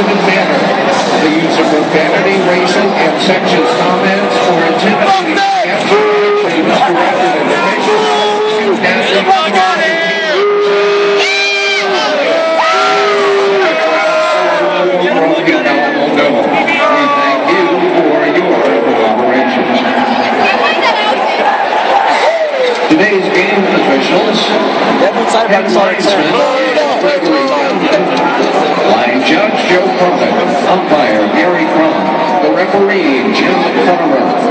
unsolicited manner. The use of profanity, racial, and sexist comments or intimidating guests actually misdirected information. Nasty Today's game officials. Line Umpire Gary Crum. The referee Jim Farmer.